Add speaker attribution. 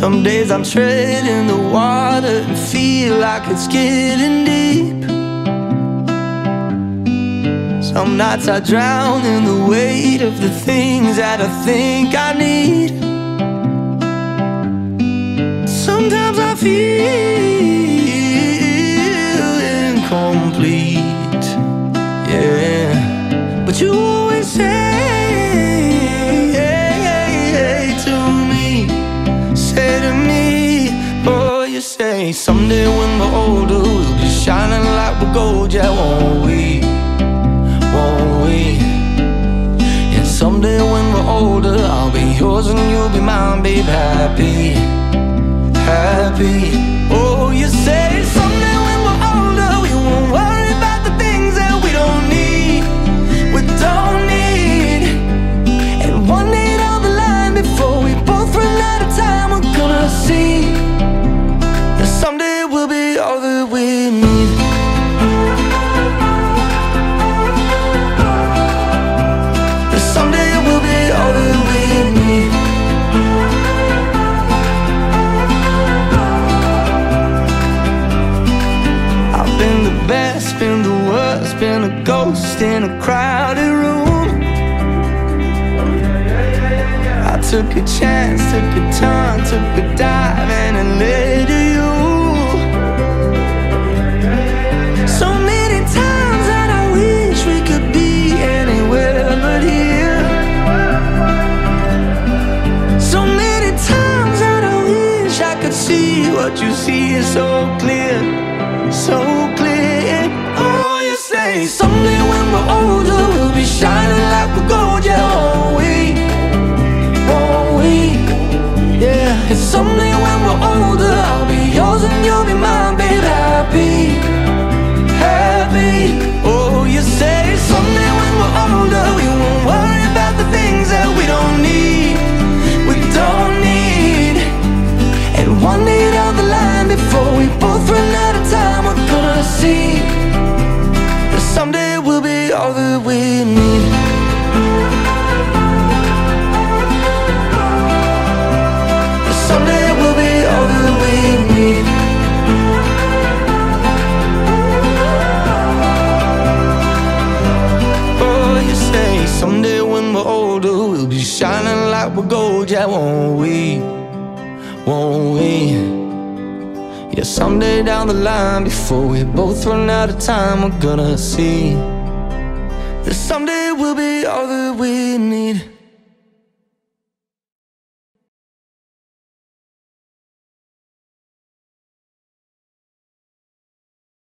Speaker 1: Some days I'm treading the water and feel like it's getting deep. Some nights I drown in the weight of the things that I think I need. Sometimes I feel incomplete, yeah. But you someday when we're older we'll be shining like we're gold, yeah, won't we? Won't we? And someday when we're older, I'll be yours and you'll be mine, babe, happy happy. Oh, you say been the worst, been a ghost in a crowded room. I took a chance, took a turn, took a dive, and it led to you. So many times that I wish we could be anywhere but here. So many times that I wish I could see what you see is so clear, so clear. Say someday when we're older we'll be shining like we're gold, yeah, won't we? Won't we? Yeah, and someday we need. Someday we'll be all that we need. Oh, you say someday when we're older, we'll be shining like we're gold, yeah, won't we? won't we? Yeah, someday down the line, before we both run out of time, we're gonna see that someday we'll be all that we need.